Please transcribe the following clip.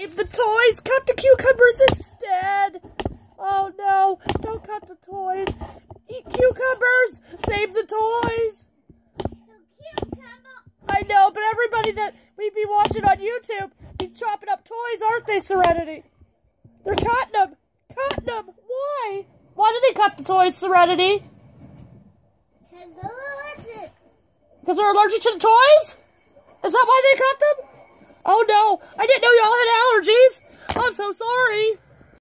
Save the toys. Cut the cucumbers instead. Oh no! Don't cut the toys. Eat cucumbers. Save the toys. I know, but everybody that we'd be watching on YouTube be chopping up toys, aren't they, Serenity? They're cutting them. Cutting them. Why? Why do they cut the toys, Serenity? Because they're allergic. Because they're allergic to the toys? Is that why they cut them? Oh no, I didn't know y'all had allergies. I'm so sorry.